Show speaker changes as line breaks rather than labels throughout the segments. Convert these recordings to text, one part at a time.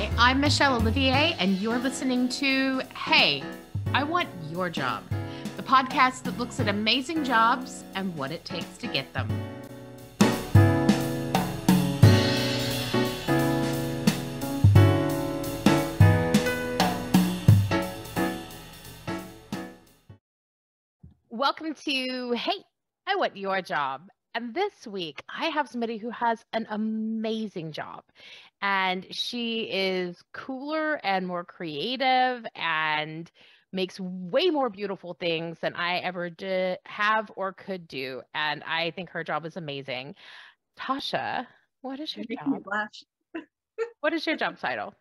Hi, I'm Michelle Olivier, and you're listening to Hey, I Want Your Job, the podcast that looks at amazing jobs and what it takes to get them. Welcome to Hey, I Want Your Job. And this week, I have somebody who has an amazing job. And she is cooler and more creative and makes way more beautiful things than I ever did have or could do. And I think her job is amazing. Tasha, what is your job? what is your job title?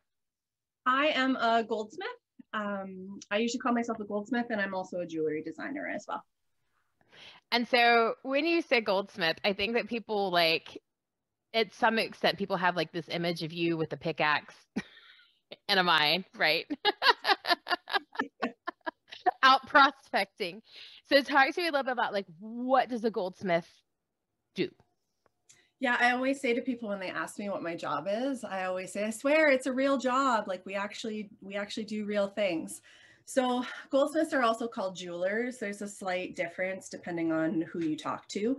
I am a goldsmith. Um, I usually call myself a goldsmith, and I'm also a jewelry designer as well.
And so when you say goldsmith, I think that people like at some extent people have like this image of you with a pickaxe and a mine, right? Out prospecting. So talk to me a little bit about like what does a goldsmith do?
Yeah, I always say to people when they ask me what my job is, I always say, I swear it's a real job. Like we actually we actually do real things. So goldsmiths are also called jewelers. There's a slight difference depending on who you talk to.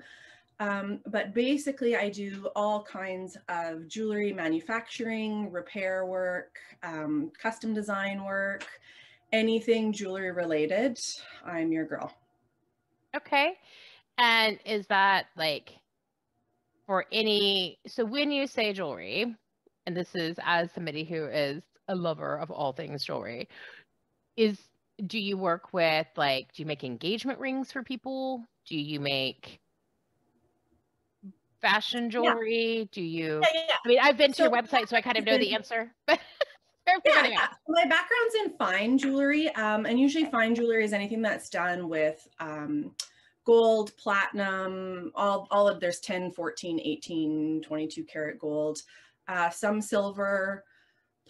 Um, but basically I do all kinds of jewelry manufacturing, repair work, um, custom design work, anything jewelry related. I'm your girl.
Okay. And is that like for any, so when you say jewelry, and this is as somebody who is a lover of all things jewelry, is do you work with like do you make engagement rings for people? Do you make fashion jewelry? Yeah. do you
yeah, yeah,
i mean i've been to so, your website so i kind of know the answer but
yeah, my background's in fine jewelry um, and usually fine jewelry is anything that's done with um, gold platinum all, all of there's 10 14 18 22 karat gold uh, some silver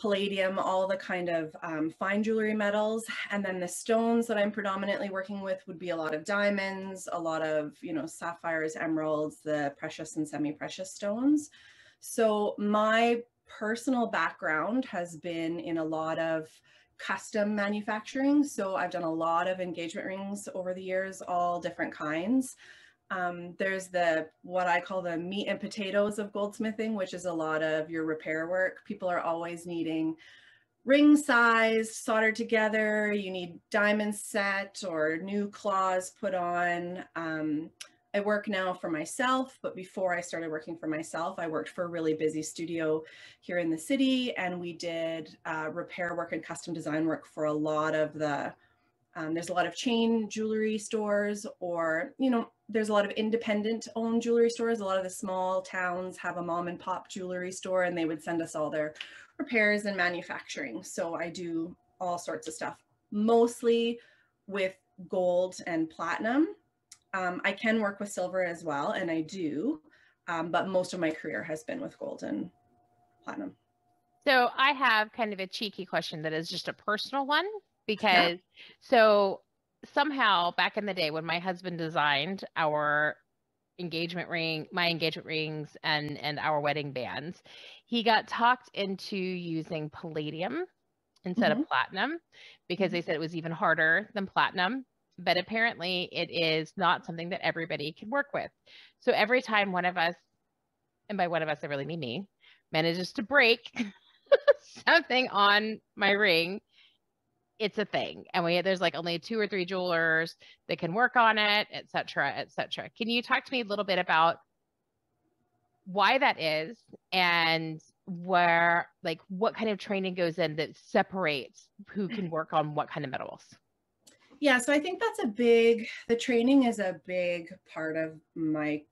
palladium, all the kind of um, fine jewelry metals. And then the stones that I'm predominantly working with would be a lot of diamonds, a lot of, you know, sapphires, emeralds, the precious and semi-precious stones. So my personal background has been in a lot of custom manufacturing. So I've done a lot of engagement rings over the years, all different kinds. Um, there's the what I call the meat and potatoes of goldsmithing, which is a lot of your repair work. People are always needing ring size soldered together. You need diamonds set or new claws put on. Um, I work now for myself, but before I started working for myself, I worked for a really busy studio here in the city, and we did uh, repair work and custom design work for a lot of the. Um, there's a lot of chain jewelry stores, or you know, there's a lot of independent owned jewelry stores. A lot of the small towns have a mom and pop jewelry store and they would send us all their repairs and manufacturing. So I do all sorts of stuff, mostly with gold and platinum. Um, I can work with silver as well, and I do, um, but most of my career has been with gold and platinum.
So I have kind of a cheeky question that is just a personal one because yeah. so somehow back in the day when my husband designed our engagement ring my engagement rings and and our wedding bands he got talked into using palladium instead mm-hmm. of platinum because mm-hmm. they said it was even harder than platinum but apparently it is not something that everybody can work with so every time one of us and by one of us i really mean me manages to break something on my ring it's a thing and we there's like only two or three jewelers that can work on it et cetera et cetera. Can you talk to me a little bit about why that is and where like what kind of training goes in that separates who can work on what kind of metals?
Yeah so i think that's a big the training is a big part of my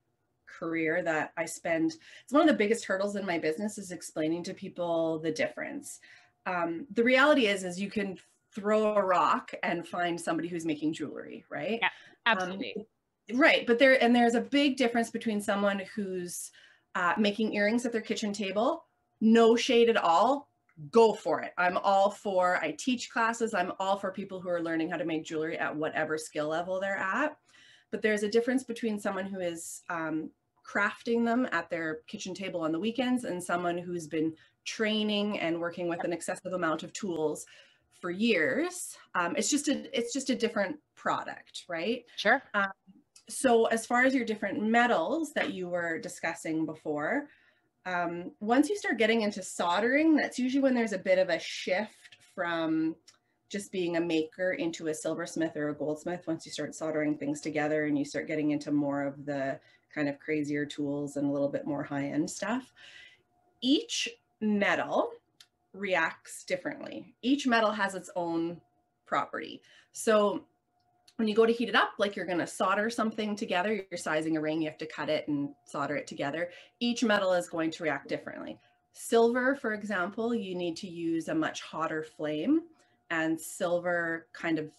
career that i spend it's one of the biggest hurdles in my business is explaining to people the difference. Um, the reality is is you can throw a rock and find somebody who's making jewelry, right?
Yeah, absolutely.
Um, right, but there and there's a big difference between someone who's uh, making earrings at their kitchen table, no shade at all. Go for it. I'm all for. I teach classes. I'm all for people who are learning how to make jewelry at whatever skill level they're at. But there's a difference between someone who is um, crafting them at their kitchen table on the weekends and someone who's been training and working with an excessive amount of tools for years. Um, it's just a it's just a different product, right?
Sure.
Um, so as far as your different metals that you were discussing before, um, once you start getting into soldering, that's usually when there's a bit of a shift from just being a maker into a silversmith or a goldsmith once you start soldering things together and you start getting into more of the kind of crazier tools and a little bit more high-end stuff. Each metal reacts differently. Each metal has its own property. So when you go to heat it up, like you're going to solder something together, you're sizing a ring, you have to cut it and solder it together. Each metal is going to react differently. Silver, for example, you need to use a much hotter flame and silver kind of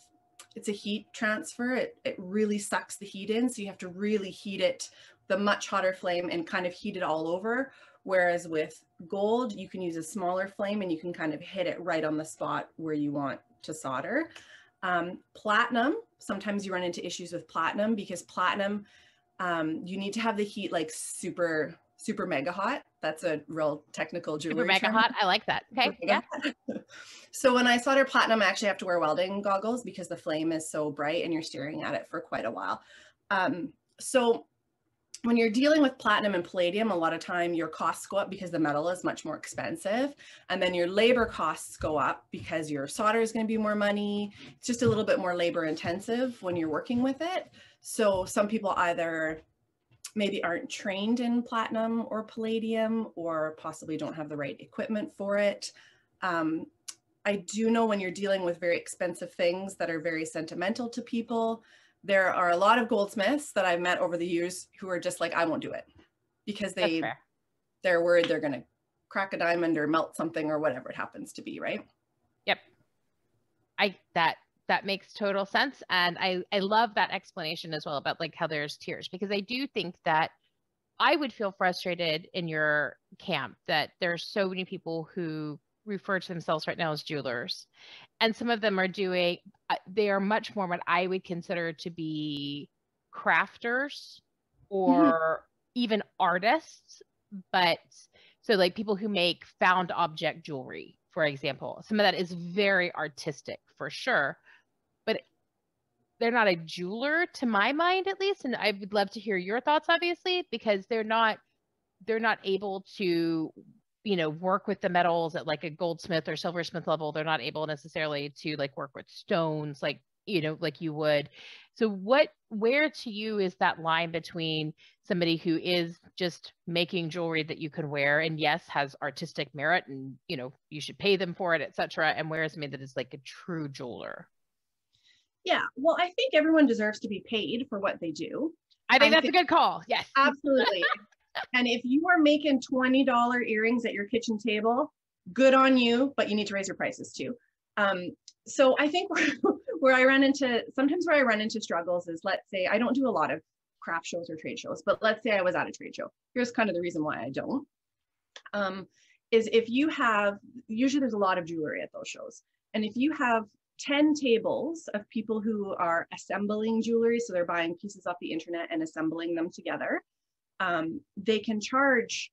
it's a heat transfer. It, it really sucks the heat in. So you have to really heat it, the much hotter flame and kind of heat it all over. Whereas with gold, you can use a smaller flame and you can kind of hit it right on the spot where you want to solder. Um, platinum, sometimes you run into issues with platinum because platinum, um, you need to have the heat like super, super mega hot. That's a real technical jewelry.
Super mega term. hot. I like that. Okay. Yeah.
so when I solder platinum, I actually have to wear welding goggles because the flame is so bright and you're staring at it for quite a while. Um, so when you're dealing with platinum and palladium, a lot of time your costs go up because the metal is much more expensive. And then your labor costs go up because your solder is going to be more money. It's just a little bit more labor intensive when you're working with it. So some people either maybe aren't trained in platinum or palladium or possibly don't have the right equipment for it. Um, I do know when you're dealing with very expensive things that are very sentimental to people, there are a lot of goldsmiths that I've met over the years who are just like, I won't do it because they they're worried they're gonna crack a diamond or melt something or whatever it happens to be, right?
Yep. I that that makes total sense. And I, I love that explanation as well about like how there's tiers because I do think that I would feel frustrated in your camp that there's so many people who refer to themselves right now as jewelers. And some of them are doing uh, they are much more what i would consider to be crafters or mm-hmm. even artists. But so like people who make found object jewelry for example some of that is very artistic for sure. But they're not a jeweler to my mind at least. And i would love to hear your thoughts obviously because they're not they're not able to you know work with the metals at like a goldsmith or silversmith level they're not able necessarily to like work with stones like you know like you would. So what where to you is that line between somebody who is just making jewelry that you can wear and yes has artistic merit and you know you should pay them for it etc and where is somebody that is like a true jeweler?
Yeah well i think everyone deserves to be paid for what they do.
I think I that's think, a good call yes.
Absolutely and if you are making $20 earrings at your kitchen table, good on you, but you need to raise your prices too. Um, so I think where, where I run into, sometimes where I run into struggles is let's say I don't do a lot of craft shows or trade shows, but let's say I was at a trade show. Here's kind of the reason why I don't. Um, is if you have, usually there's a lot of jewelry at those shows. And if you have 10 tables of people who are assembling jewelry, so they're buying pieces off the internet and assembling them together, um, they can charge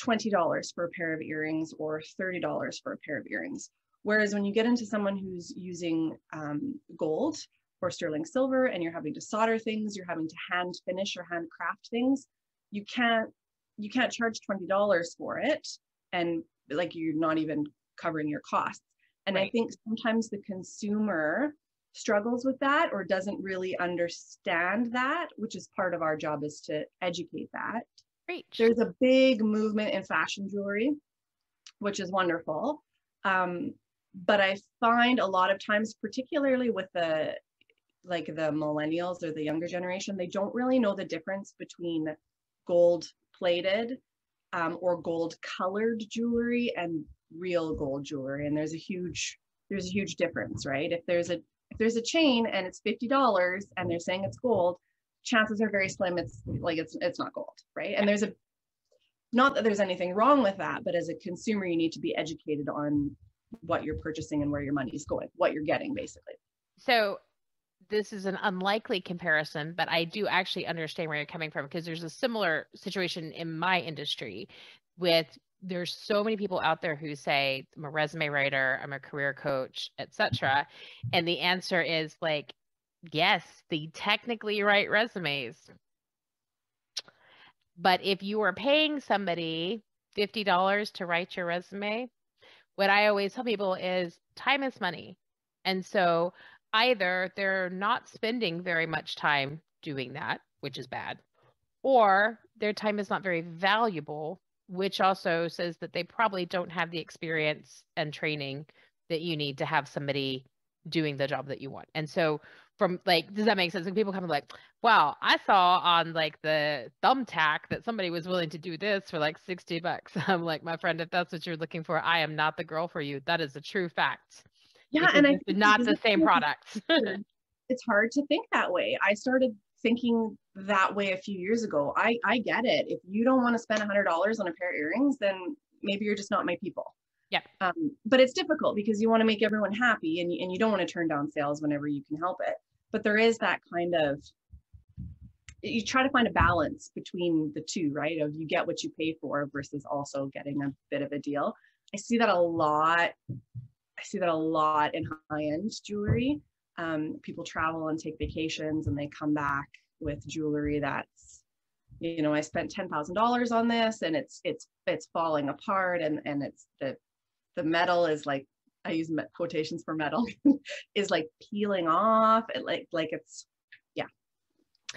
$20 for a pair of earrings or $30 for a pair of earrings. Whereas when you get into someone who's using um, gold or sterling silver and you're having to solder things, you're having to hand finish or hand craft things, you can't you can't charge $20 for it and like you're not even covering your costs. And right. I think sometimes the consumer struggles with that or doesn't really understand that, which is part of our job is to educate that.
Great.
There's a big movement in fashion jewelry, which is wonderful. Um, but I find a lot of times, particularly with the like the millennials or the younger generation, they don't really know the difference between gold plated um, or gold colored jewelry and real gold jewelry. And there's a huge there's a huge difference, right? If there's a if there's a chain and it's $50 and they're saying it's gold, chances are very slim it's like it's it's not gold, right? And there's a not that there's anything wrong with that, but as a consumer, you need to be educated on what you're purchasing and where your money is going, what you're getting basically.
So this is an unlikely comparison, but I do actually understand where you're coming from because there's a similar situation in my industry with there's so many people out there who say I'm a resume writer, I'm a career coach, etc. Mm-hmm. And the answer is like, yes, the technically right resumes. But if you are paying somebody $50 to write your resume, what I always tell people is time is money. And so either they're not spending very much time doing that, which is bad, or their time is not very valuable, which also says that they probably don't have the experience and training that you need to have somebody doing the job that you want. And so from like does that make sense? Like people come like, wow, I saw on like the thumbtack that somebody was willing to do this for like 60 bucks. I'm like, my friend, if that's what you're looking for, I am not the girl for you. That is a true fact.
Yeah, and I
not the same product.
it's hard to think that way. I started thinking that way a few years ago. I I get it. If you don't want to spend a hundred dollars on a pair of earrings, then maybe you're just not my people.
Yeah.
Um, but it's difficult because you want to make everyone happy and and you don't want to turn down sales whenever you can help it. But there is that kind of you try to find a balance between the two, right? Of you get what you pay for versus also getting a bit of a deal. I see that a lot I see that a lot in high end jewelry. Um, people travel and take vacations and they come back with jewelry that's, you know, I spent ten thousand dollars on this and it's it's it's falling apart and and it's the the metal is like I use quotations for metal is like peeling off. It like like it's yeah.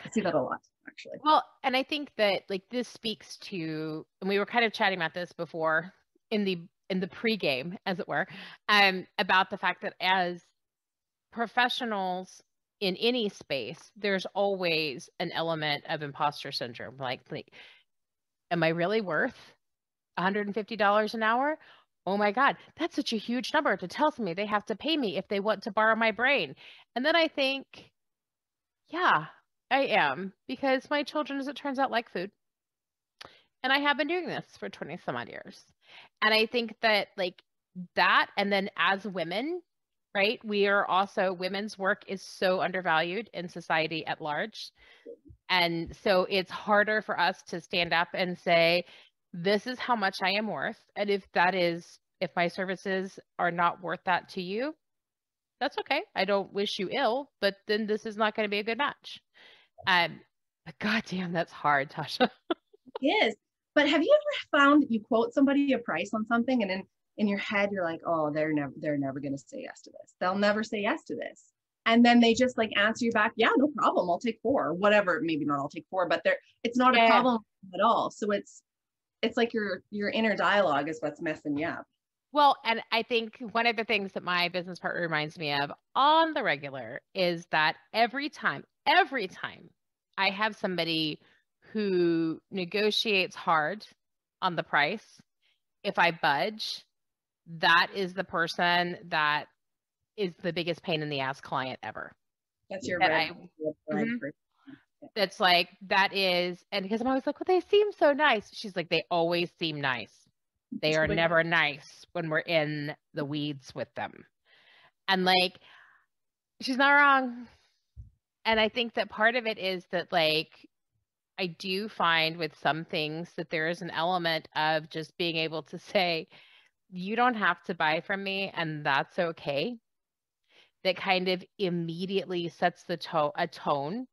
I see that a lot actually.
Well, and I think that like this speaks to, and we were kind of chatting about this before in the in the pregame, as it were, um, about the fact that as professionals in any space, there's always an element of imposter syndrome. Like, like am I really worth $150 an hour? Oh my God, that's such a huge number to tell me they have to pay me if they want to borrow my brain. And then I think, yeah, I am because my children, as it turns out, like food. And I have been doing this for 20 some odd years. And I think that like that, and then as women, right, we are also women's work is so undervalued in society at large. And so it's harder for us to stand up and say, this is how much I am worth. And if that is, if my services are not worth that to you, that's okay. I don't wish you ill, but then this is not going to be a good match. Um, but goddamn, that's hard, Tasha.
it is. But have you ever found you quote somebody a price on something and then in your head you're like, oh, they're never they're never gonna say yes to this. They'll never say yes to this. And then they just like answer you back, yeah, no problem. I'll take four, whatever. Maybe not I'll take four, but they're it's not yeah. a problem at all. So it's it's like your your inner dialogue is what's messing you up.
Well, and I think one of the things that my business partner reminds me of on the regular is that every time, every time I have somebody who negotiates hard on the price, if I budge, that is the person that is the biggest pain in the ass client ever.
That's your that I, mm-hmm,
That's like that is, and because I'm always like, well, they seem so nice. She's like, they always seem nice. They are never nice when we're in the weeds with them. And like, she's not wrong. And I think that part of it is that like I do find with some things that there is an element of just being able to say, you don't have to buy from me, and that's okay. That kind of immediately sets the tone a tone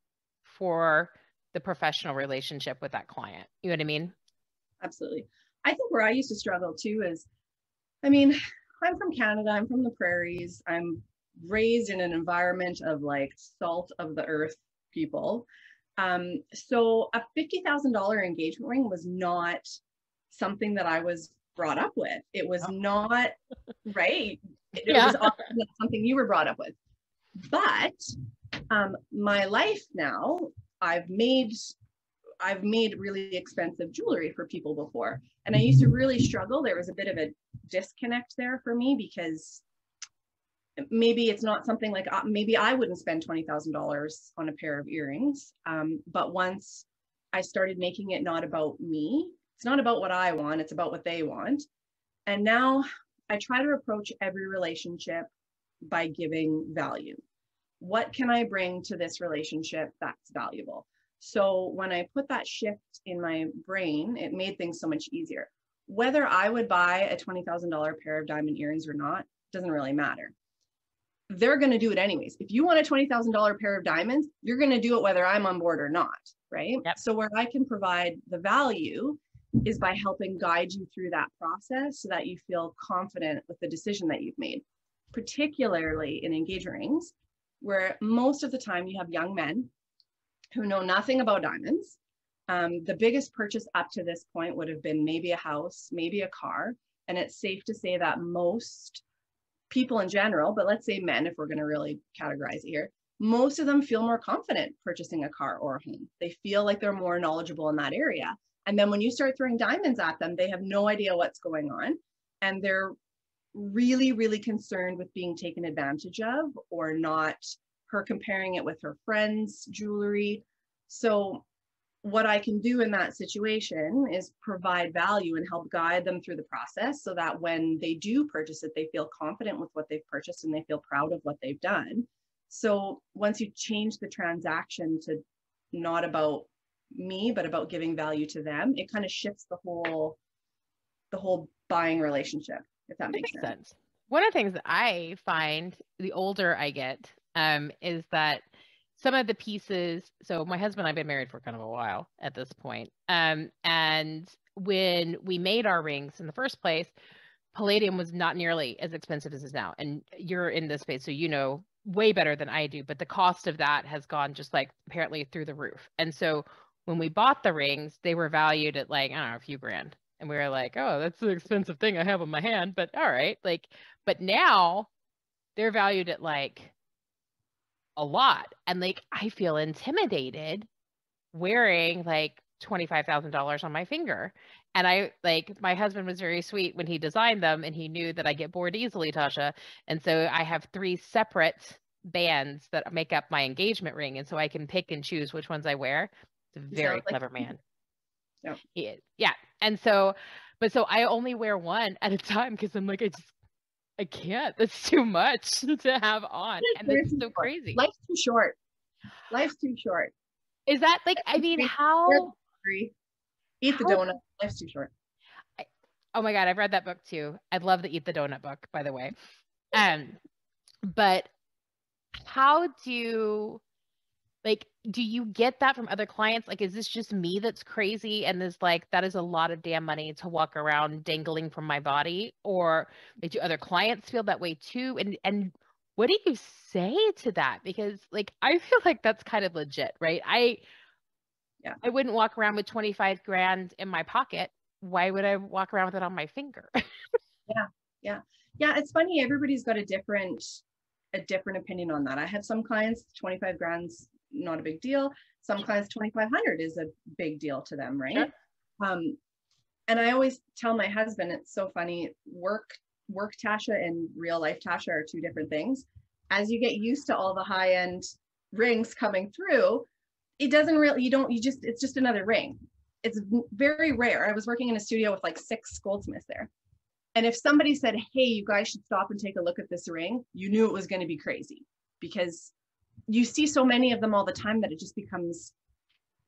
for the professional relationship with that client. You know what I mean?
Absolutely. I think where I used to struggle too is, I mean, I'm from Canada, I'm from the prairies, I'm raised in an environment of like salt of the earth people. Um, so a $50,000 engagement ring was not something that I was brought up with. It was not right. It yeah. was something you were brought up with. But um, my life now, I've made I've made really expensive jewelry for people before. And I used to really struggle. There was a bit of a disconnect there for me because maybe it's not something like uh, maybe I wouldn't spend $20,000 on a pair of earrings. Um, but once I started making it not about me, it's not about what I want, it's about what they want. And now I try to approach every relationship by giving value. what can I bring to this relationship that's valuable? So when I put that shift in my brain, it made things so much easier. Whether I would buy a $20,000 pair of diamond earrings or not doesn't really matter. They're going to do it anyways. If you want a $20,000 pair of diamonds, you're going to do it whether I'm on board or not, right? Yep. So where I can provide the value is by helping guide you through that process so that you feel confident with the decision that you've made, particularly in engagement rings, where most of the time you have young men who know nothing about diamonds. Um, the biggest purchase up to this point would have been maybe a house, maybe a car. And it's safe to say that most people in general, but let's say men, if we're going to really categorize it here, most of them feel more confident purchasing a car or a home. They feel like they're more knowledgeable in that area. And then when you start throwing diamonds at them, they have no idea what's going on. And they're really, really concerned with being taken advantage of or not her comparing it with her friends' jewelry. So, what I can do in that situation is provide value and help guide them through the process so that when they do purchase it, they feel confident with what they've purchased and they feel proud of what they've done. So, once you change the transaction to not about me but about giving value to them it kind of shifts the whole the whole buying relationship if that, that makes, makes sense. sense.
one of the things that i find the older i get um, is that some of the pieces so my husband and i've been married for kind of a while at this point um, and when we made our rings in the first place palladium was not nearly as expensive as it is now and you're in this space so you know way better than i do but the cost of that has gone just like apparently through the roof and so when we bought the rings, they were valued at like, I don't know, a few grand. And we were like, oh, that's an expensive thing I have on my hand, but all right. Like, but now they're valued at like a lot. And like, I feel intimidated wearing like $25,000 on my finger. And I like my husband was very sweet when he designed them and he knew that I get bored easily, Tasha. And so I have three separate bands that make up my engagement ring. And so I can pick and choose which ones I wear. He's a very clever like, man. Yeah. He is. Yeah. And so, but so I only wear one at a time because I'm like, I just, I can't. That's too much to have on. And it's so crazy.
Life's too short. Life's too short.
Is that like, I mean, how?
Eat the donut. Life's too short.
I, oh my God. I've read that book too. I'd love the Eat the Donut book, by the way. Um, but how do like do you get that from other clients? Like is this just me that's crazy and is like that is a lot of damn money to walk around dangling from my body? Or do other clients feel that way too? And and what do you say to that? Because like i feel like that's kind of legit right? I yeah. I wouldn't walk around with 25 grand in my pocket. Why would i walk around with it on my finger?
Yeah. Yeah. Yeah it's funny everybody's got a different a different opinion on that. I had some clients 25 grand's not a big deal. Some clients 2500 is a big deal to them, right? Sure. Um, and I always tell my husband, it's so funny, work work Tasha and real life Tasha are two different things. As you get used to all the high end rings coming through, it doesn't really, you don't, you just, it's just another ring. It's very rare. I was working in a studio with like six goldsmiths there. And if somebody said, hey, you guys should stop and take a look at this ring, you knew it was going to be crazy because you see so many of them all the time that it just becomes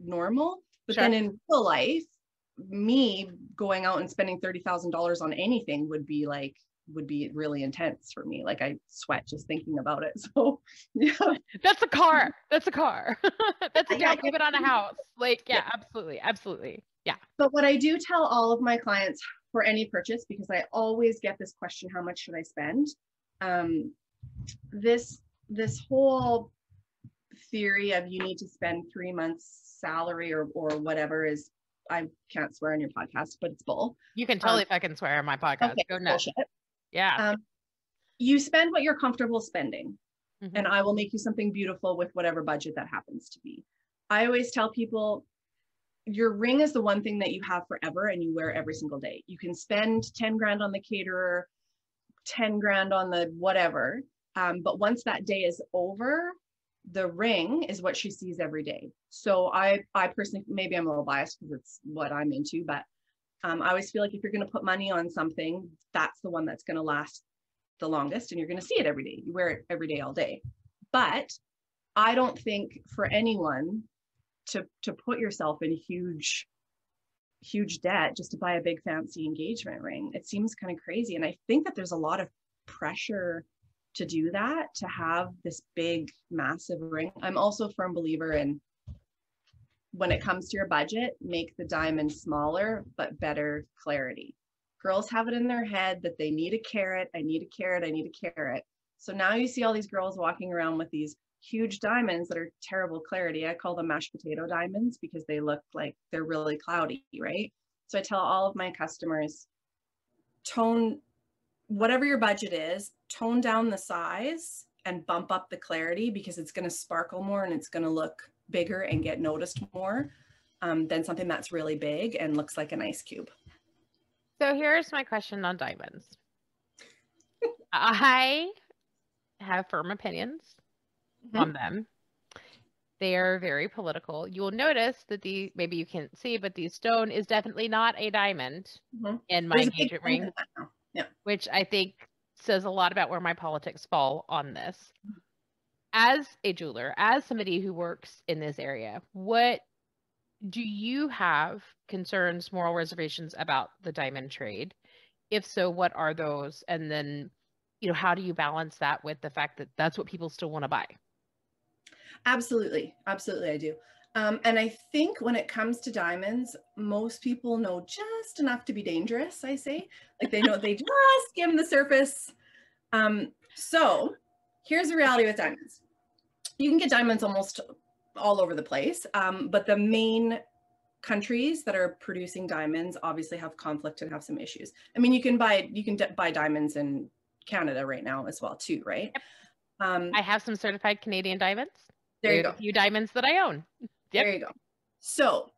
normal. But sure. then in real life, me going out and spending $30,000 on anything would be like, would be really intense for me. Like I sweat just thinking about it. So yeah.
That's a car. That's a car. That's a down payment on a house. Like, yeah, yeah, absolutely. Absolutely. Yeah.
But what I do tell all of my clients for any purchase, because I always get this question, how much should I spend? Um, this this whole theory of you need to spend three months salary or or whatever is I can't swear on your podcast, but it's bull.
You can totally um, fucking swear on my podcast. Okay, Go nuts. Bullshit. Yeah. Um,
you spend what you're comfortable spending, mm-hmm. and I will make you something beautiful with whatever budget that happens to be. I always tell people your ring is the one thing that you have forever and you wear every single day. You can spend 10 grand on the caterer, 10 grand on the whatever. Um, but once that day is over, the ring is what she sees every day. So I, I personally, maybe I'm a little biased because it's what I'm into, but um, I always feel like if you're going to put money on something, that's the one that's going to last the longest and you're going to see it every day. You wear it every day, all day. But I don't think for anyone to to put yourself in huge huge debt just to buy a big fancy engagement ring. It seems kind of crazy. And I think that there's a lot of pressure to do that, to have this big, massive ring. I'm also a firm believer in when it comes to your budget, make the diamond smaller, but better clarity. Girls have it in their head that they need a carat, I need a carat, I need a carat. So now you see all these girls walking around with these huge diamonds that are terrible clarity. I call them mashed potato diamonds because they look like they're really cloudy, right? So I tell all of my customers tone whatever your budget is, tone down the size and bump up the clarity because it's going to sparkle more and it's going to look bigger and get noticed more um, than something that's really big and looks like an ice cube.
So here's my question on diamonds. I have firm opinions mm-hmm. on them. They are very political. You will notice that the maybe you can't see, but the stone is definitely not a diamond mm-hmm. in my There's engagement ring. Yeah. Which I think says a lot about where my politics fall on this. As a jeweler, as somebody who works in this area, what do you have concerns, moral reservations about the diamond trade? If so, what are those? And then, you know, how do you balance that with the fact that that's what people still want to buy?
Absolutely. Absolutely, I do. Um, and I think when it comes to diamonds, most people know just enough to be dangerous, I say. Like they know they just skim the surface. Um, so here's the reality with diamonds. You can get diamonds almost all over the place, um, but the main countries that are producing diamonds obviously have conflict and have some issues. I mean, you can buy you can buy diamonds in Canada right now as well too, right?
Yep. Um, I have some certified Canadian diamonds.
There you go.
A few diamonds that I own.
Yep. There you go. So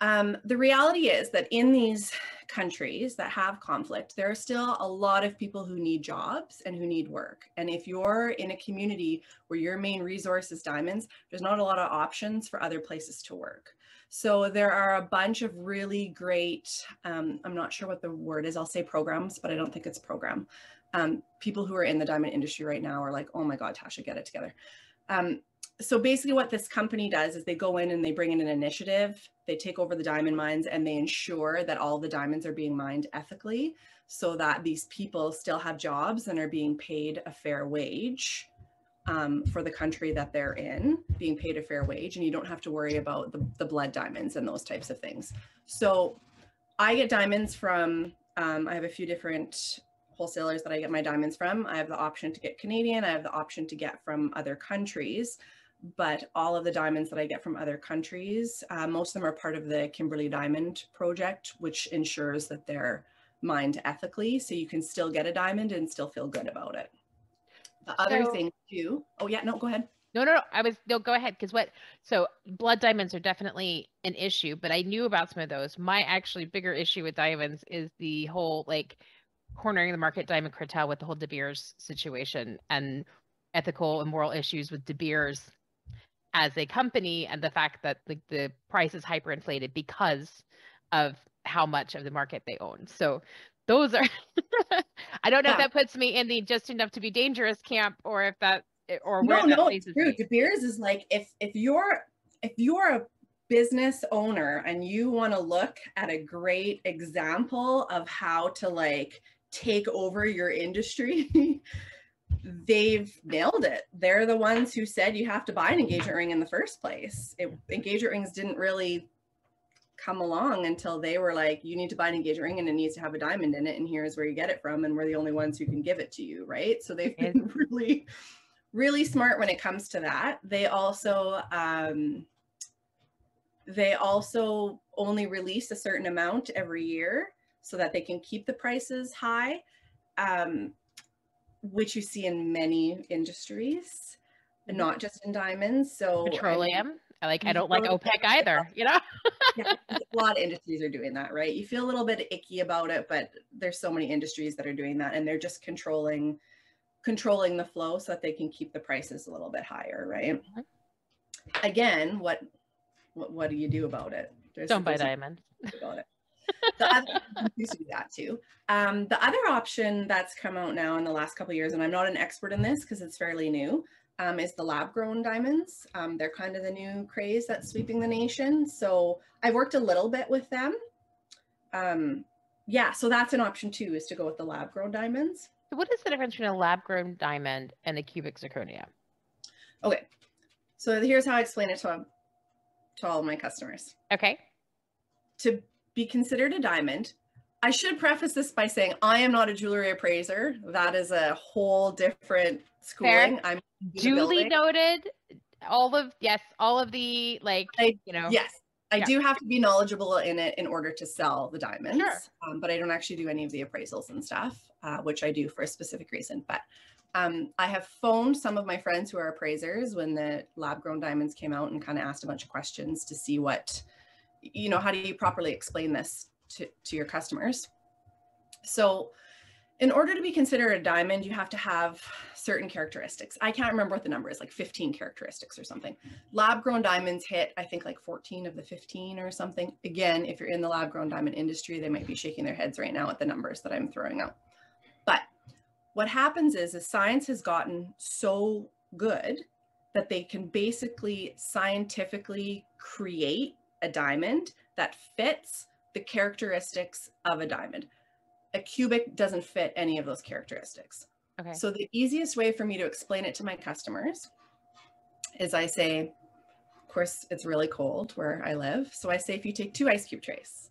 um, the reality is that in these countries that have conflict, there are still a lot of people who need jobs and who need work. And if you're in a community where your main resource is diamonds, there's not a lot of options for other places to work. So there are a bunch of really great, um, I'm not sure what the word is, I'll say programs, but I don't think it's program. Um, people who are in the diamond industry right now are like, oh my God, Tasha, get it together. Um, so basically what this company does is they go in and they bring in an initiative they take over the diamond mines and they ensure that all the diamonds are being mined ethically so that these people still have jobs and are being paid a fair wage um, for the country that they're in being paid a fair wage and you don't have to worry about the, the blood diamonds and those types of things. So i get diamonds from um, i have a few different wholesalers that i get my diamonds from. I have the option to get canadian i have the option to get from other countries but all of the diamonds that I get from other countries, uh, most of them are part of the Kimberley Diamond Project, which ensures that they're mined ethically. So you can still get a diamond and still feel good about it. The other so, thing too, oh yeah, no, go ahead.
No, no, no. I was no. Go ahead, because what? So blood diamonds are definitely an issue, but I knew about some of those. My actually bigger issue with diamonds is the whole like cornering the market diamond cartel with the whole De Beers situation and ethical and moral issues with De Beers as a company and the fact that the, the price is hyperinflated because of how much of the market they own. So those are I don't know yeah. if that puts me in the just enough to be dangerous camp or if that eh, or
no, no, it's true. De Beers is like if if you're if you're a business owner and you want to look at a great example of how to like take over your industry they've nailed it. They're the ones who said you have to buy an engagement ring in the first place. It, engagement rings didn't really come along until they were like, you need to buy an engagement ring and it needs to have a diamond in it, and here's where you get it from, and we're the only ones who can give it to you, right? So they've been really, really smart when it comes to that. They also um, they also only release a certain amount every year so that they can keep the prices high. Um, which you see in many industries, mm-hmm. not just in diamonds. So
petroleum. I, like I don't like OPEC either, you know?
yeah, a lot of industries are doing that, right? You feel a little bit icky about it, but there's so many industries that are doing that and they're just controlling controlling the flow so that they can keep the prices a little bit higher, right? Mm-hmm. Again, what, what what do you do about it?
There's, don't buy diamonds.
About it the other used to do that too. Um, the other option that's come out now in the last couple years, and I'm not an expert in this because it's fairly new, um, is the lab grown diamonds. Um, they're kind of the new craze that's sweeping the nation. So I've worked a little bit with them. Um, yeah, so that's an option too, is to go with the lab grown diamonds.
So what is the difference between a lab grown diamond and a cubic zirconia?
Okay, so here's how I explain it to, to all my customers.
Okay.
To be considered a diamond, I should preface this by saying I am not a jewelry appraiser. That is a whole different schooling. Fair. I'm
duly noted. All of yes, all of the like I, you know.
Yes, I yeah. do have to be knowledgeable in it in order to sell the diamonds. Sure. Um, but I don't actually do any of the appraisals and stuff, uh, which I do for a specific reason. But um, I have phoned some of my friends who are appraisers when the lab grown diamonds came out and kind of asked a bunch of questions to see what, you know, how do you properly explain this to, to your customers. So in order to be considered a diamond, you have to have certain characteristics. I can't remember what the number is, like 15 characteristics or something. Lab grown diamonds hit, I think, like 14 of the 15 or something. Again, if you're in the lab grown diamond industry, they might be shaking their heads right now at the numbers that I'm throwing out. But what happens is, is science has gotten so good that they can basically scientifically create a diamond that fits the characteristics of a diamond. A cubic doesn't fit any of those characteristics. Okay. So the easiest way for me to explain it to my customers is I say, of course, it's really cold where I live. So I say, if you take two ice cube trays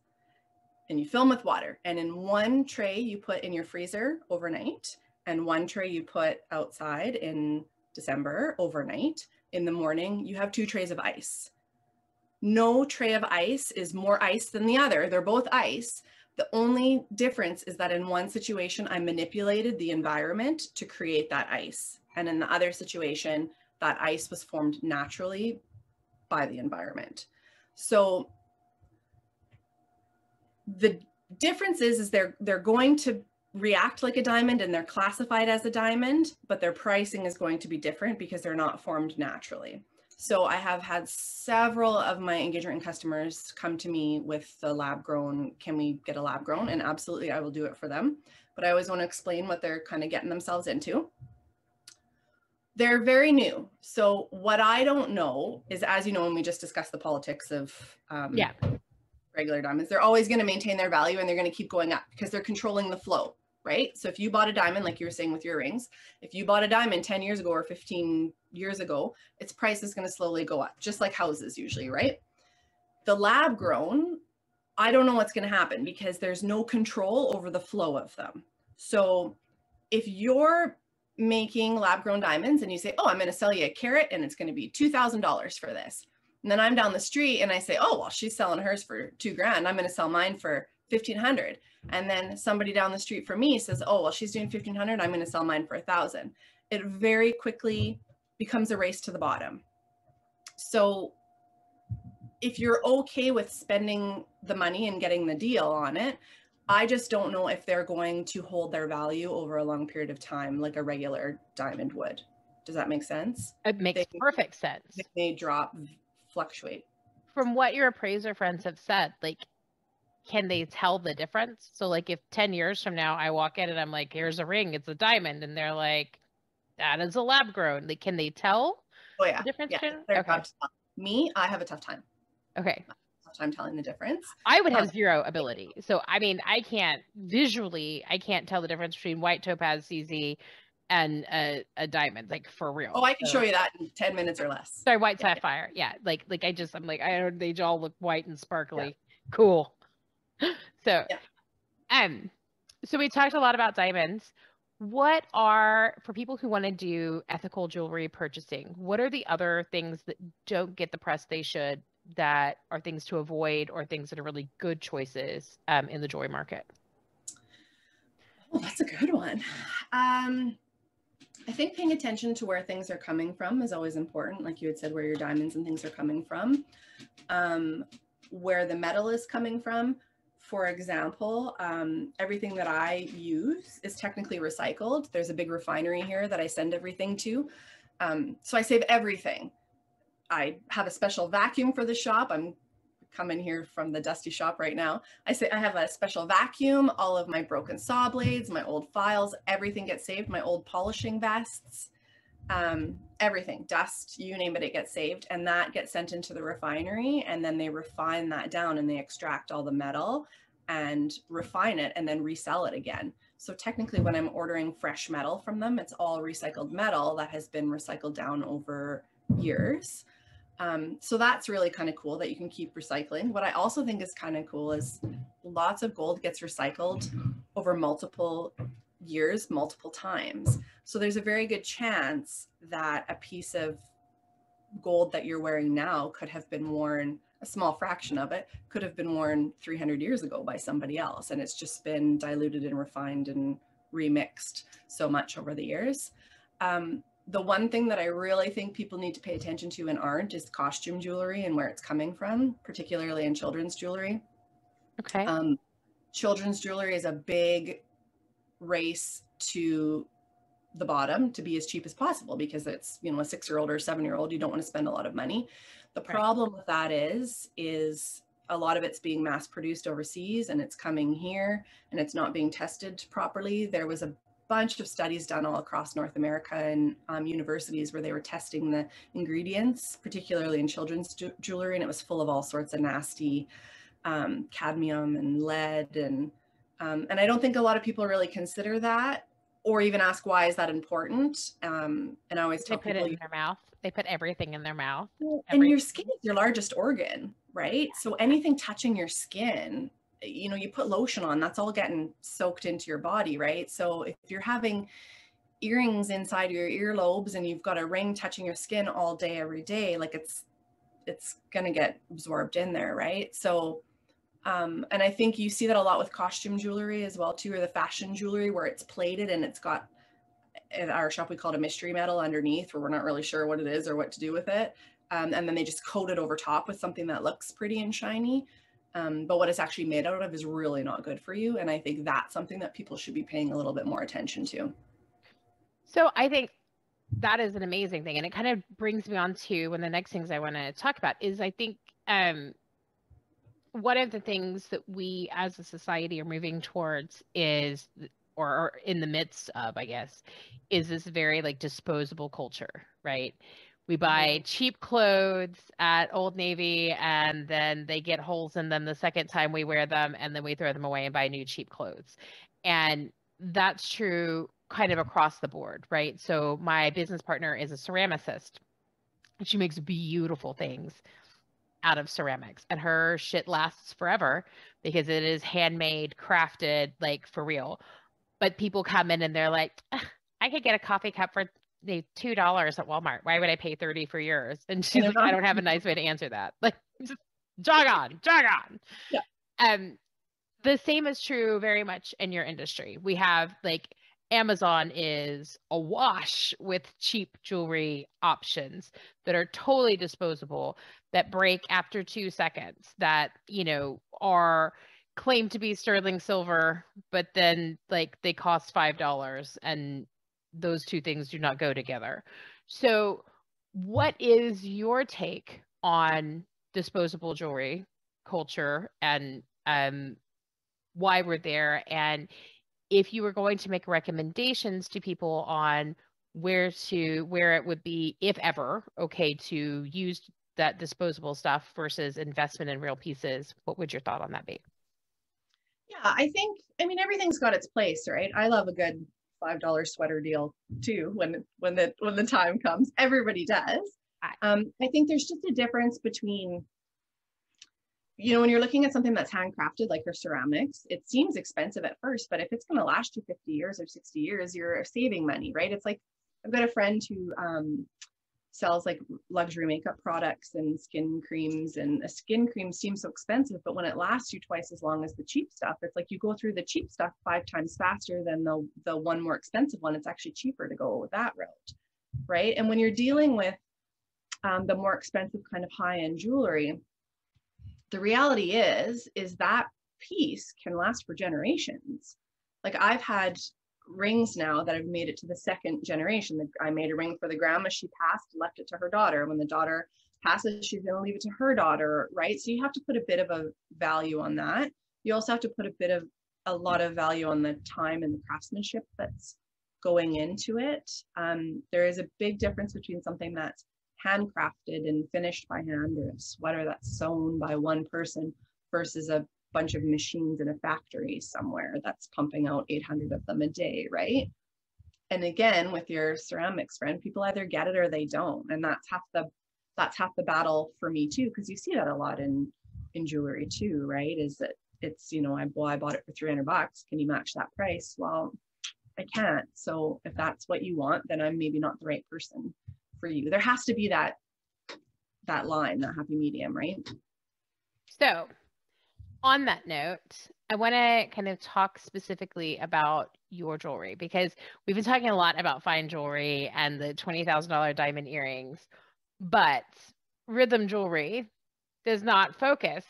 and you fill them with water, and in one tray you put in your freezer overnight, and one tray you put outside in December overnight, in the morning, you have two trays of ice no tray of ice is more ice than the other. They're both ice. The only difference is that in one situation, I manipulated the environment to create that ice. And in the other situation, that ice was formed naturally by the environment. So the difference is, is they're, they're going to react like a diamond and they're classified as a diamond, but their pricing is going to be different because they're not formed naturally. So I have had several of my engagement customers come to me with the lab grown, can we get a lab grown? And absolutely, I will do it for them. But I always want to explain what they're kind of getting themselves into. They're very new. So what I don't know is, as you know, when we just discussed the politics of um,
yeah.
regular diamonds, they're always going to maintain their value and they're going to keep going up because they're controlling the flow right? So if you bought a diamond, like you were saying with your rings, if you bought a diamond 10 years ago or 15 years ago, its price is going to slowly go up, just like houses usually, right? The lab grown, I don't know what's going to happen because there's no control over the flow of them. So if you're making lab grown diamonds and you say, oh, I'm going to sell you a carat and it's going to be $2,000 for this. And then I'm down the street and I say, oh, well, she's selling hers for two grand. I'm going to sell mine for 1500 and then somebody down the street from me says oh well she's doing 1500 i'm going to sell mine for a thousand. It very quickly becomes a race to the bottom. So if you're okay with spending the money and getting the deal on it i just don't know if they're going to hold their value over a long period of time like a regular diamond would. Does that make sense?
It makes they, perfect sense.
they may drop fluctuate.
From what your appraiser friends have said like can they tell the difference? So like if 10 years from now I walk in and I'm like, here's a ring, it's a diamond, and they're like, that is a lab grown. Like, can they tell
oh, yeah.
the difference?
Yeah, okay. Me, I have a tough time.
Okay.
Tough time telling the difference.
I would have um, zero ability. So I mean, I can't visually, I can't tell the difference between white topaz CZ and a, a diamond, like for real.
Oh, I can so, show you that in 10 minutes or less.
Sorry, white yeah. sapphire. Yeah. Like like I just I'm like, I don't they all look white and sparkly. Yeah. Cool. so yeah. um so we talked a lot about diamonds. What are for people who want to do ethical jewelry purchasing what are the other things that don't get the press they should that are things to avoid or things that are really good choices um, in the jewelry market?
Oh that's a good one. Um, i think paying attention to where things are coming from is always important like you had said where your diamonds and things are coming from. Um, where the metal is coming from for example, um, everything that I use is technically recycled. There's a big refinery here that I send everything to. Um, so I save everything. I have a special vacuum for the shop. I'm coming here from the dusty shop right now. I say I have a special vacuum, all of my broken saw blades, my old files, everything gets saved, my old polishing vests. um, everything, dust, you name it, it gets saved. And that gets sent into the refinery. And then they refine that down and they extract all the metal and refine it and then resell it again. So technically, when I'm ordering fresh metal from them, it's all recycled metal that has been recycled down over years. Um, so that's really kind of cool that you can keep recycling. What I also think is kind of cool is lots of gold gets recycled over multiple years, multiple times. So there's a very good chance that a piece of gold that you're wearing now could have been worn, a small fraction of it could have been worn 300 years ago by somebody else. And it's just been diluted and refined and remixed so much over the years. Um, the one thing that I really think people need to pay attention to and aren't is costume jewelry and where it's coming from, particularly in children's jewelry.
Okay.
Um, children's jewelry is a big race to the bottom to be as cheap as possible because it's you know a six year old or seven year old you don't want to spend a lot of money the problem right. with that is is a lot of it's being mass produced overseas and it's coming here and it's not being tested properly there was a bunch of studies done all across north america and um, universities where they were testing the ingredients particularly in children's ju- jewelry and it was full of all sorts of nasty um, cadmium and lead and um, and I don't think a lot of people really consider that or even ask why is that important. Um, and I always
they
tell
put
people
it in their mouth. They put everything in their mouth.
And your skin is your largest organ, right? So anything touching your skin, you know, you put lotion on, that's all getting soaked into your body, right? So if you're having earrings inside your earlobes and you've got a ring touching your skin all day every day, like it's it's gonna get absorbed in there, right? So um, and I think you see that a lot with costume jewelry as well too, or the fashion jewelry where it's plated and it's got in our shop we call it a mystery metal underneath where we're not really sure what it is or what to do with it. Um, and then they just coat it over top with something that looks pretty and shiny. Um, but what it's actually made out of is really not good for you. And I think that's something that people should be paying a little bit more attention to.
So I think that is an amazing thing. And it kind of brings me on to one of the next things I want to talk about is I think um, one of the things that we as a society are moving towards is or, or in the midst of i guess is this very like disposable culture right we buy mm-hmm. cheap clothes at Old Navy and then they get holes in them the second time we wear them and then we throw them away and buy new cheap clothes. And that's true kind of across the board, right? So my business partner is a ceramicist. She makes beautiful things out of ceramics and her shit lasts forever because it is handmade crafted like for real. But people come in and they're like i could get a coffee cup for the two dollars at walmart. Why would i pay 30 for yours? And she's like i don't have a nice way to answer that. Like just jog on jog on.
Yeah.
Um the same is true very much in your industry. We have like Amazon is awash with cheap jewelry options that are totally disposable, that break after two seconds, that, you know, are claimed to be sterling silver, but then like they cost $5 and those two things do not go together. So, what is your take on disposable jewelry culture and um, why we're there? And if you were going to make recommendations to people on where to where it would be if ever okay to use that disposable stuff versus investment in real pieces what would your thought on that be?
Yeah i think i mean everything's got its place right? I love a good five dollar sweater deal too when when the when the time comes. Everybody does. Um, i think there's just a difference between you know, when you're looking at something that's handcrafted like your ceramics, it seems expensive at first, but if it's going to last you 50 years or 60 years, you're saving money, right? It's like I've got a friend who um, sells like luxury makeup products and skin creams, and a skin cream seems so expensive, but when it lasts you twice as long as the cheap stuff, it's like you go through the cheap stuff five times faster than the the one more expensive one. It's actually cheaper to go that route, right? And when you're dealing with um, the more expensive kind of high end jewelry, the reality is is that piece can last for generations. Like i've had rings now that have made it to the second generation. I made a ring for the grandma she passed left it to her daughter. When the daughter passes she's going to leave it to her daughter right? So you have to put a bit of a value on that. You also have to put a bit of a lot of value on the time and the craftsmanship that's going into it. Um, there is a big difference between something that's handcrafted and finished by hand or a sweater that's sewn by one person versus a bunch of machines in a factory somewhere that's pumping out 800 of them a day, right? And again, with your ceramics friend, people either get it or they don't. And that's half the that's half the battle for me too, because you see that a lot in in jewelry too, right? Is that it's, you know, I well, I bought it for 300 bucks. Can you match that price? Well, I can't. So if that's what you want, then I'm maybe not the right person for you. There has to be that that line, that happy medium, right?
So on that note, I want to kind of talk specifically about your jewelry because we've been talking a lot about fine jewelry and the $20,000 diamond earrings, but Rhythm Jewelry does not focus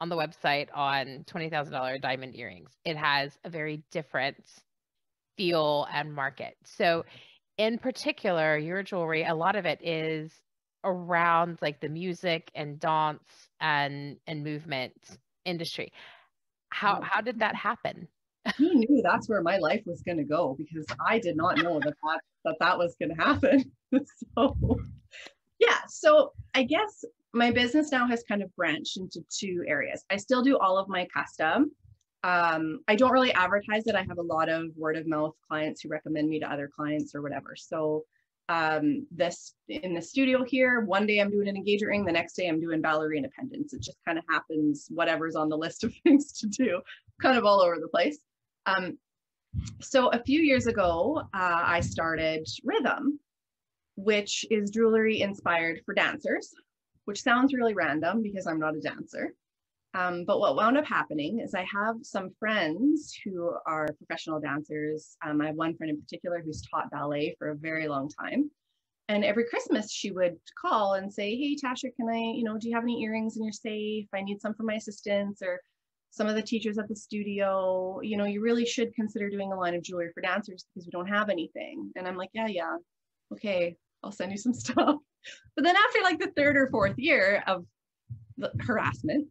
on the website on $20,000 diamond earrings. It has a very different feel and market. So, in particular, your jewelry, a lot of it is around like the music and dance and and movement industry. How how did that happen?
Who knew that's where my life was going to go because I did not know that that that, that was going to happen. so yeah, so I guess my business now has kind of branched into two areas. I still do all of my custom. Um, I don't really advertise it. I have a lot of word of mouth clients who recommend me to other clients or whatever. So um, this in the studio here, one day I'm doing an engagement ring, the next day I'm doing ballerina pendants. It just kind of happens, whatever's on the list of things to do, kind of all over the place. Um, so a few years ago, uh, I started Rhythm, which is jewelry inspired for dancers which sounds really random because I'm not a dancer. Um, but what wound up happening is I have some friends who are professional dancers. Um, I have one friend in particular who's taught ballet for a very long time. And every Christmas she would call and say, Hey, Tasha, can I, you know, do you have any earrings in your safe? I need some for my assistants or some of the teachers at the studio. You know, you really should consider doing a line of jewelry for dancers because we don't have anything. And I'm like, Yeah, yeah, okay, I'll send you some stuff. But then after like the third or fourth year of the harassment,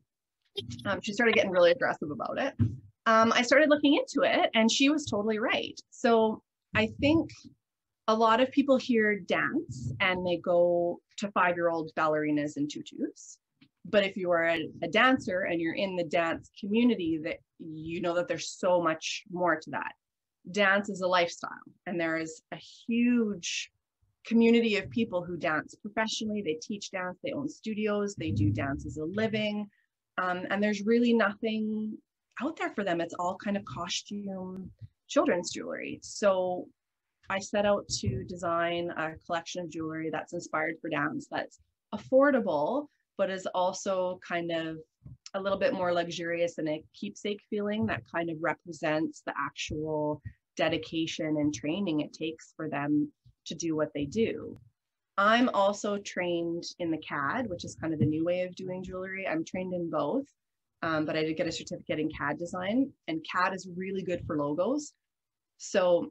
um, she started getting really aggressive about it. Um, I started looking into it and she was totally right. So I think a lot of people hear dance and they go to five year old ballerinas and tutus. But if you are a, a dancer and you're in the dance community, that you know that there's so much more to that. Dance is a lifestyle, and there is a huge community of people who dance professionally. They teach dance, they own studios, they do dance as a living. Um, and there's really nothing out there for them. It's all kind of costume children's jewelry. So I set out to design a collection of jewelry that's inspired for dance, that's affordable, but is also kind of a little bit more luxurious and a keepsake feeling that kind of represents the actual dedication and training it takes for them to do what they do. I'm also trained in the CAD, which is kind of the new way of doing jewelry. I'm trained in both, um, but I did get a certificate in CAD design, and CAD is really good for logos. So,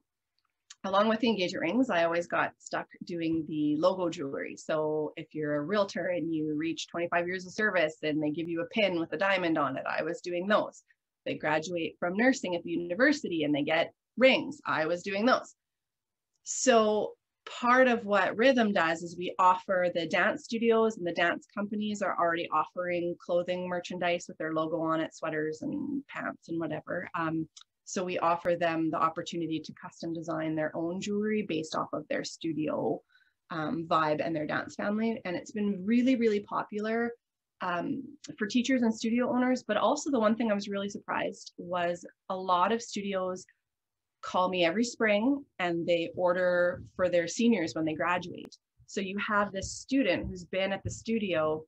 along with the engagement rings, I always got stuck doing the logo jewelry. So, if you're a realtor and you reach 25 years of service and they give you a pin with a diamond on it, I was doing those. They graduate from nursing at the university and they get rings. I was doing those. So part of what Rhythm does is we offer the dance studios and the dance companies are already offering clothing merchandise with their logo on it, sweaters and pants and whatever. Um, so we offer them the opportunity to custom design their own jewelry based off of their studio um, vibe and their dance family. And it's been really, really popular um, for teachers and studio owners. But also the one thing I was really surprised was a lot of studios call me every spring and they order for their seniors when they graduate. So you have this student who's been at the studio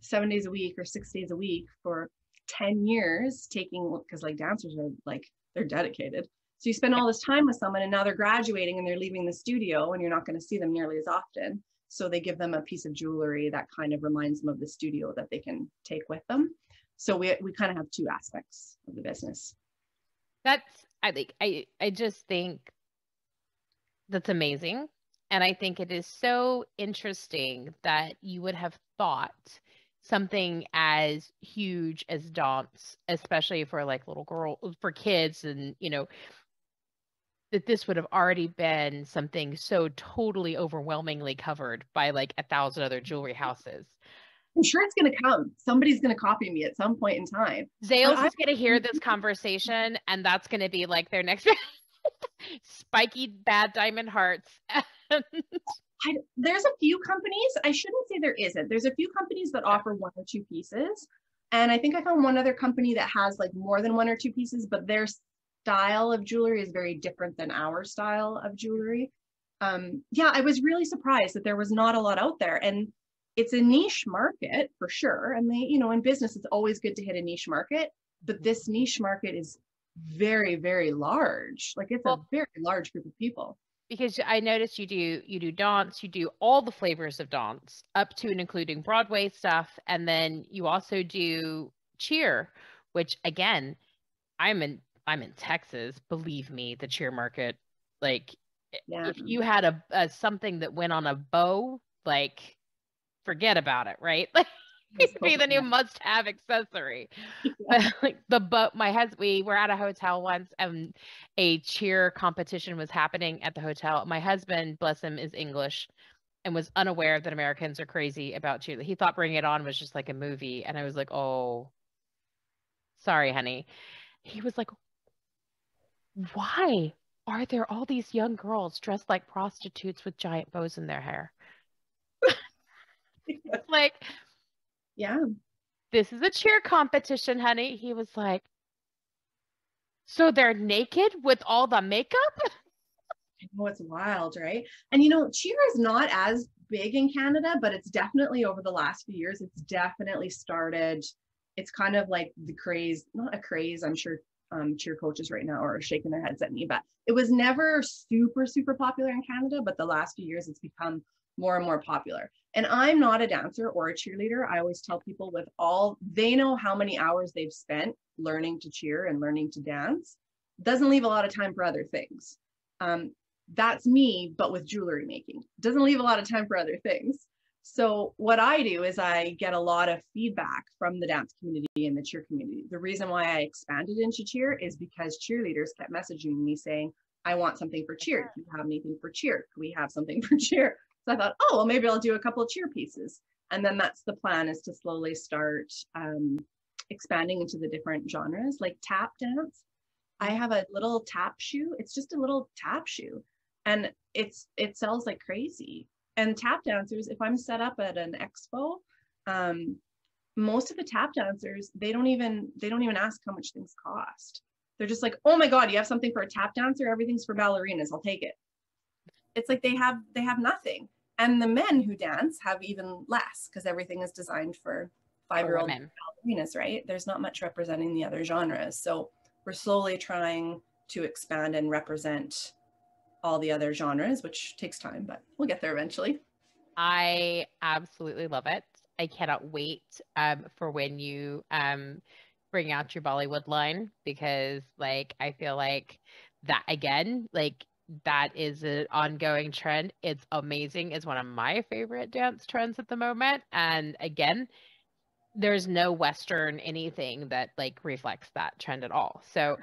seven days a week or six days a week for 10 years taking because like dancers are like they're dedicated. So you spend all this time with someone and now they're graduating and they're leaving the studio and you're not going to see them nearly as often. So they give them a piece of jewelry that kind of reminds them of the studio that they can take with them. So we, we kind of have two aspects of the business
that's I think I I just think that's amazing. And I think it is so interesting that you would have thought something as huge as dance, especially for like little girl for kids and you know that this would have already been something so totally overwhelmingly covered by like a thousand other jewelry houses.
I'm sure it's going to come. Somebody's going to copy me at some point in time.
Zales is going to hear this conversation, and that's going to be like their next spiky bad diamond hearts.
I, there's a few companies. I shouldn't say there isn't. There's a few companies that offer one or two pieces, and I think I found one other company that has like more than one or two pieces, but their style of jewelry is very different than our style of jewelry. Um, yeah, I was really surprised that there was not a lot out there, and it's a niche market for sure. And they, you know, in business, it's always good to hit a niche market, but mm-hmm. this niche market is very, very large. Like it's well, a very large group of people.
Because I noticed you do you do dance, you do all the flavors of dance, up to and including Broadway stuff, and then you also do cheer, which again, I'm in I'm in Texas. Believe me, the cheer market, like yeah. if you had a, a something that went on a bow, like forget about it, right? Like be the new must-have accessory. Yeah. like the boat, my husband, we were at a hotel once, and a cheer competition was happening at the hotel. My husband, bless him, is English, and was unaware that Americans are crazy about cheer. He thought Bring It On was just like a movie, and I was like, oh, sorry, honey. He was like, why are there all these young girls dressed like prostitutes with giant bows in their hair? like,
yeah,
this is a cheer competition, honey. He was like, so they're naked with all the makeup?
Oh, it's wild, right? And you know, cheer is not as big in Canada, but it's definitely over the last few years, it's definitely started. It's kind of like the craze, not a craze, I'm sure um, cheer coaches right now are shaking their heads at me, but it was never super, super popular in Canada. But the last few years, it's become more and more popular. And I'm not a dancer or a cheerleader. I always tell people with all, they know how many hours they've spent learning to cheer and learning to dance. Doesn't leave a lot of time for other things. Um, that's me, but with jewelry making. Doesn't leave a lot of time for other things. So what I do is I get a lot of feedback from the dance community and the cheer community. The reason why I expanded into cheer is because cheerleaders kept messaging me saying, I want something for cheer. Do you have anything for cheer? Can we have something for cheer? So I thought, oh, well, maybe I'll do a couple of cheer pieces. And then that's the plan is to slowly start um, expanding into the different genres like tap dance. I have a little tap shoe. It's just a little tap shoe and it's it sells like crazy. And tap dancers, if I'm set up at an expo, um, most of the tap dancers, they don't even they don't even ask how much things cost. They're just like, oh my God, you have something for a tap dancer? Everything's for ballerinas. I'll take it. It's like they have they have nothing and the men who dance have even less because everything is designed for five-year-old ballerinas, right? There's not much representing the other genres. So we're slowly trying to expand and represent all the other genres, which takes time, but we'll get there eventually.
I absolutely love it. I cannot wait um, for when you um, bring out your Bollywood line because, like, I feel like that again, like that is an ongoing trend. It's amazing. It's one of my favorite dance trends at the moment. And again, there's no Western anything that like reflects that trend at all. So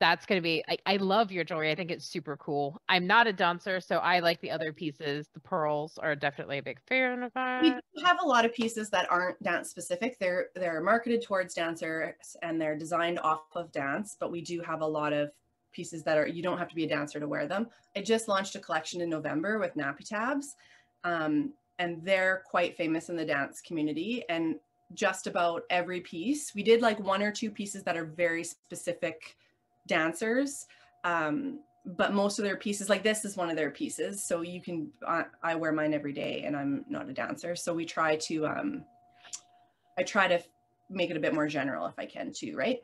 that's going to be, I, I love your jewelry. I think it's super cool. I'm not a dancer, so I like the other pieces. The pearls are definitely a big fan of that.
We have a lot of pieces that aren't dance specific. They're, they're marketed towards dancers and they're designed off of dance, but we do have a lot of pieces that are, you don't have to be a dancer to wear them. I just launched a collection in November with NappyTabs. Um, and they're quite famous in the dance community. And just about every piece, we did like one or two pieces that are very specific dancers. Um, but most of their pieces, like this is one of their pieces. So you can, I, I wear mine every day and I'm not a dancer. So we try to, um, I try to make it a bit more general if I can too, right?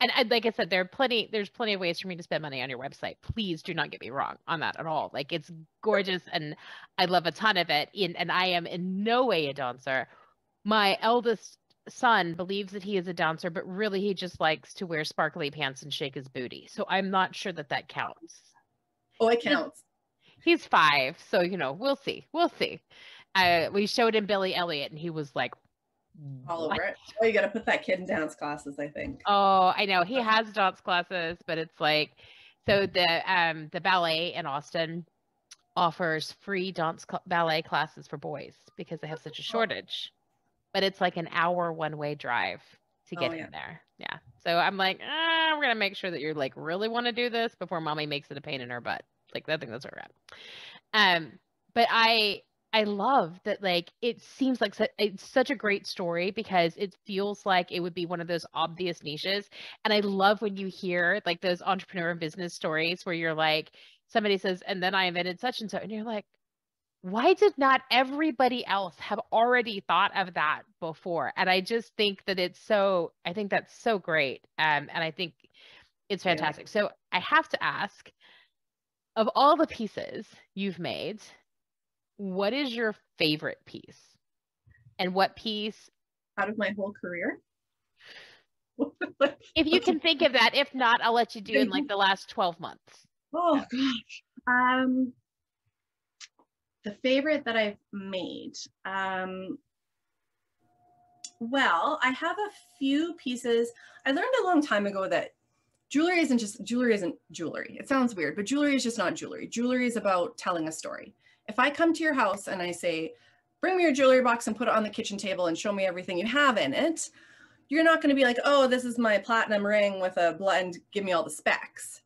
And, and like I said, there are plenty. There's plenty of ways for me to spend money on your website. Please do not get me wrong on that at all. Like it's gorgeous, and I love a ton of it. In, and I am in no way a dancer. My eldest son believes that he is a dancer, but really he just likes to wear sparkly pants and shake his booty. So I'm not sure that that counts.
Oh, it counts.
He's, he's five, so you know we'll see. We'll see. Uh, we showed him Billy Elliot, and he was like,
all over it. Oh, you got to put that kid in dance classes, I think.
Oh, I know. He has dance classes, but it's like So the um the ballet in Austin offers free dance cl- ballet classes for boys because they have such a
Oh.
shortage. But it's like an hour one way drive to
Oh,
get
yeah.
in there. Yeah. So I'm like, ah, we're gonna make sure that you're like really want to do this before mommy makes it a pain in her butt. Like I think that's where we're at. Um, but I I love that like it seems like su- it's such a great story because it feels like it would be one of those obvious niches. And I love when you hear like those entrepreneur and business stories where you're like, somebody says, and then I invented such and so, and you're like, why did not everybody else have already thought of that before? And I just think that it's so, I think that's so great. Um, and I think it's
Yeah.
fantastic. So I have to ask, of all the pieces you've made, what is your favorite piece? And what piece,
Out of my whole career.
if you can think of that, if not, I'll let you do in like the last 12 months.
Oh gosh. Um the favorite that I've made. Um well, I have a few pieces. I learned a long time ago that jewelry isn't just jewelry isn't jewelry. It sounds weird, but jewelry is just not jewelry. Jewelry is about telling a story. If I come to your house and I say, "Bring me your jewelry box and put it on the kitchen table and show me everything you have in it," you're not going to be like, "Oh, this is my platinum ring with a blend. Give me all the specs."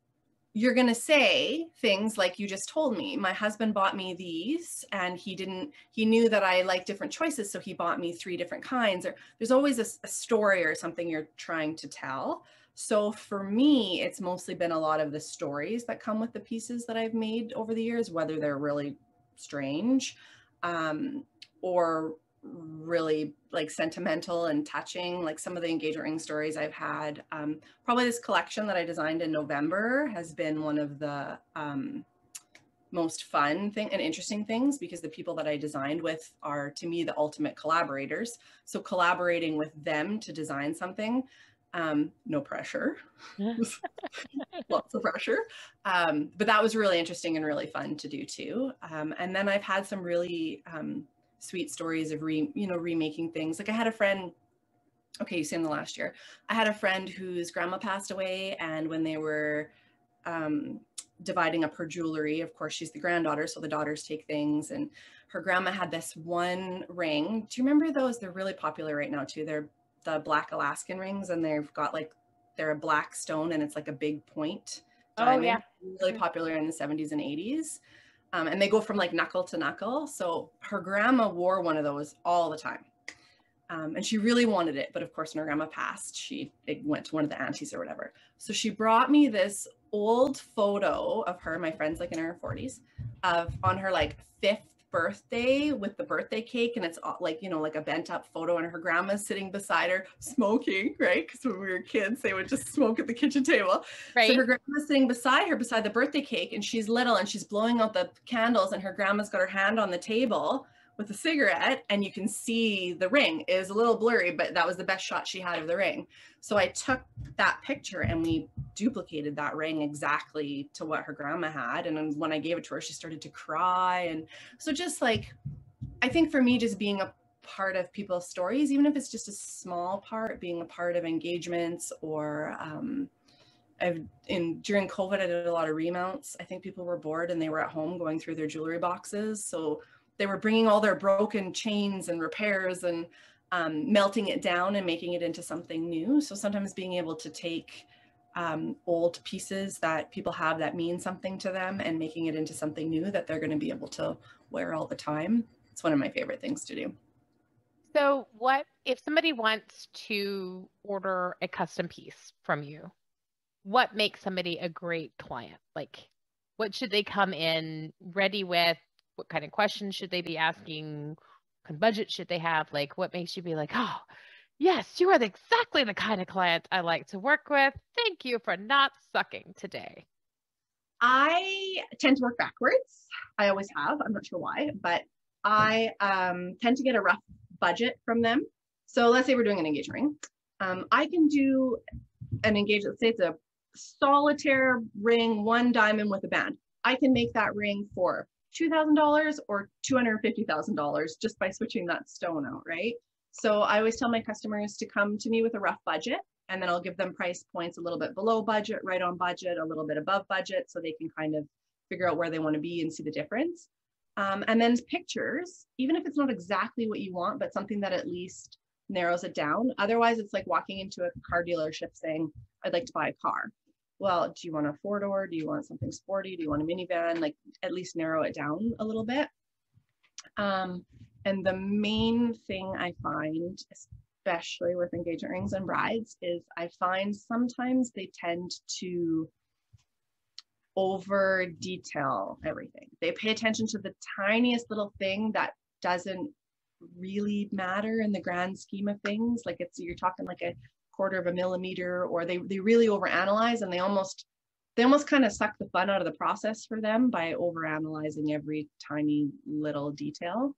you're going to say things like you just told me my husband bought me these and he didn't he knew that i like different choices so he bought me three different kinds or there's always a story or something you're trying to tell so for me it's mostly been a lot of the stories that come with the pieces that i've made over the years whether they're really strange um, or really like sentimental and touching. Like some of the engagement ring stories i've had um, probably this collection that i designed in november has been one of the um, most fun thing and interesting things because the people that i designed with are to me the ultimate collaborators. So collaborating with them to design something um, no pressure. Lots of pressure. Um, but that was really interesting and really fun to do too. Um, and then i've had some really um, sweet stories of re you know remaking things. Like i had a friend okay you in the last year. I had a friend whose grandma passed away and when they were um, dividing up her jewelry of course she's the granddaughter so the daughters take things. And her grandma had this one ring. Do you remember those? They're really popular right now too. They're the black alaskan rings and they've got like they're a black stone and it's like a big point
Oh,
diamond
yeah.
really popular in the 70s and 80s um, and they go from like knuckle to knuckle. So her grandma wore one of those all the time. Um, and she really wanted it. But of course, when her grandma passed, she it went to one of the aunties or whatever. So she brought me this old photo of her, my friend's like in her 40s, of on her like fifth birthday with the birthday cake. And it's all, like, you know, like a bent up photo, and her grandma's sitting beside her smoking, right? Because when we were kids, they would just smoke at the kitchen table.
Right.
So her grandma's sitting beside her, beside the birthday cake, and she's little and she's blowing out the candles, and her grandma's got her hand on the table with a cigarette, and you can see the ring. Was a little blurry, but that was the best shot she had of the ring. So I took that picture and we duplicated that ring exactly to what her grandma had. And when I gave it to her, she started to cry. And so just like, I think for me, just being a part of people's stories, even if it's just a small part, being a part of engagements or um, I've in during COVID, I did a lot of remounts. I think people were bored and they were at home going through their jewelry boxes. So they were bringing all their broken chains and repairs and um, melting it down and making it into something new. So sometimes being able to take um, old pieces that people have that mean something to them and making it into something new that they're going to be able to wear all the time. It's one of my favorite things to do.
So, what if somebody wants to order a custom piece from you? What makes somebody a great client? Like, what should they come in ready with? What kind of questions should they be asking? What kind of budget should they have? Like, what makes you be like, oh, yes, you are exactly the kind of client I like to work with. Thank you for not sucking today.
I tend to work backwards. I always have. I'm not sure why, but I um, tend to get a rough budget from them. So let's say we're doing an engagement ring. Um, I can do an engagement, let's say it's a solitaire ring, one diamond with a band. I can make that ring for $2,000 or $250,000 just by switching that stone out, right? So I always tell my customers to come to me with a rough budget and then I'll give them price points a little bit below budget, right on budget, a little bit above budget, so they can kind of figure out where they want to be and see the difference. Um, and then pictures, even if it's not exactly what you want, but something that at least narrows it down. Otherwise, it's like walking into a car dealership saying, I'd like to buy a car. Well, do you want a four door? Do you want something sporty? Do you want a minivan? Like at least narrow it down a little bit. Um, and the main thing I find, especially with engagement rings and brides, is I find sometimes they tend to over detail everything. They pay attention to the tiniest little thing that doesn't really matter in the grand scheme of things. Like it's you're talking like a quarter of a millimeter, or they they really overanalyze and they almost they almost kind of suck the fun out of the process for them by overanalyzing every tiny little detail.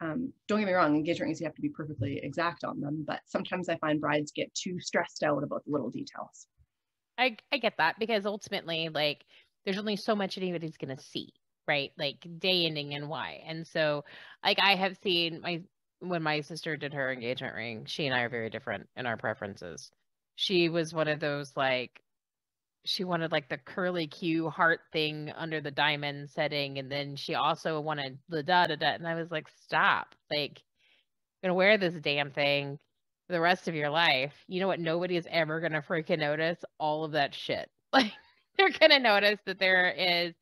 Um, don't get me wrong, engagement rings you have to be perfectly exact on them, but sometimes I find brides get too stressed out about the little details.
I I get that because ultimately, like, there's only so much anybody's gonna see, right? Like day ending and why. And so, like, I have seen my when my sister did her engagement ring, she and I are very different in our preferences. She was one of those like she wanted like the curly Q heart thing under the diamond setting, and then she also wanted the da da da. And I was like, stop! Like, I'm gonna wear this damn thing for the rest of your life. You know what? Nobody is ever gonna freaking notice all of that shit. Like, they're gonna notice that there is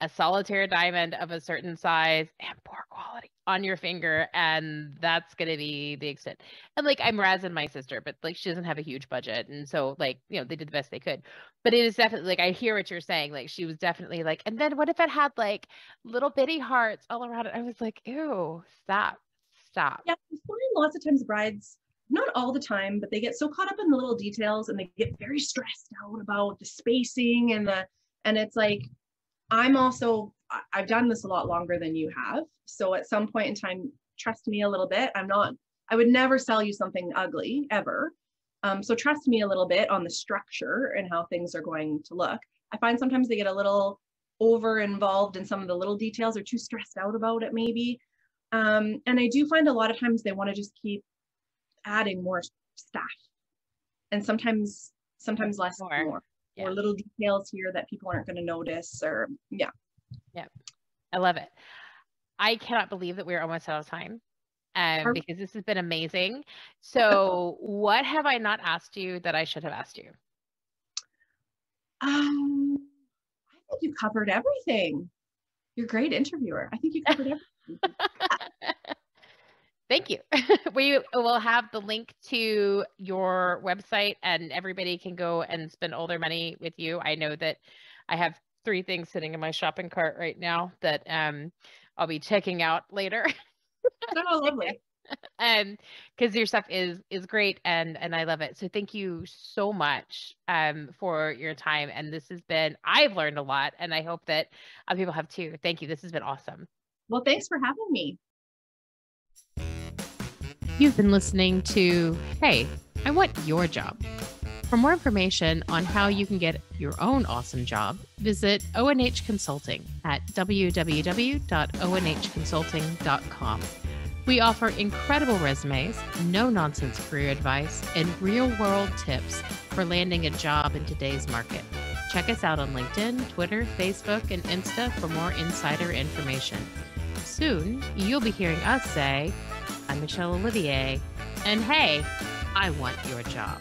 a solitaire diamond of a certain size and poor quality on your finger and that's going to be the extent. And like i'm razzing my sister but like she doesn't have a huge budget and so like you know they did the best they could. But it is definitely like i hear what you're saying like she was definitely like and then what if it had like little bitty hearts all around it? I was like ew stop stop.
Yeah i find lots of times brides not all the time but they get so caught up in the little details and they get very stressed out about the spacing and the and it's like I'm also, I've done this a lot longer than you have. So at some point in time, trust me a little bit. I'm not, I would never sell you something ugly ever. Um, so trust me a little bit on the structure and how things are going to look. I find sometimes they get a little over involved in some of the little details or too stressed out about it maybe. Um, and I do find a lot of times they want to just keep adding more staff and sometimes sometimes less more. more yeah. or little details here that people aren't going to notice or yeah.
Yeah. I love it. I cannot believe that we're almost out of time um, because this has been amazing. So what have i not asked you that i should have asked you?
Um i think you covered everything. You're a great interviewer. I think you covered everything
Thank you. we will have the link to your website and everybody can go and spend all their money with you. I know that I have three things sitting in my shopping cart right now that um, I'll be checking out later.
oh, lovely.
and because your stuff is is great and and I love it. So thank you so much um for your time. And this has been I've learned a lot and I hope that other people have too. Thank you. This has been awesome.
Well, thanks for having me.
You've been listening to Hey, I Want Your Job. For more information on how you can get your own awesome job, visit ONH Consulting at www.onhconsulting.com. We offer incredible resumes, no nonsense career advice, and real world tips for landing a job in today's market. Check us out on LinkedIn, Twitter, Facebook, and Insta for more insider information. Soon, you'll be hearing us say, I'm Michelle Olivier, and hey, I want your job.